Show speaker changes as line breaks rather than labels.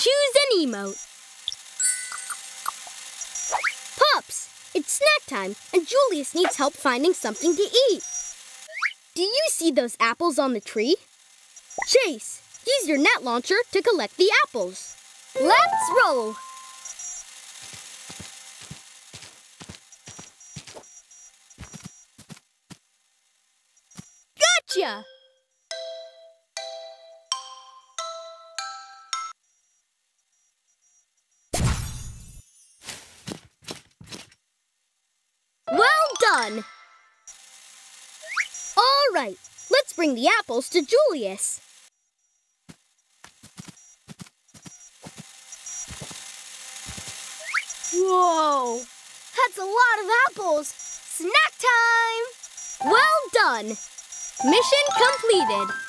Choose an emote. Pups, it's snack time, and Julius needs help finding something to eat. Do you see those apples on the tree? Chase, use your net launcher to collect the apples. Let's roll! Gotcha! Well! All right, let's bring the apples to Julius. Whoa! That's a lot of apples! Snack time! Well done! Mission completed!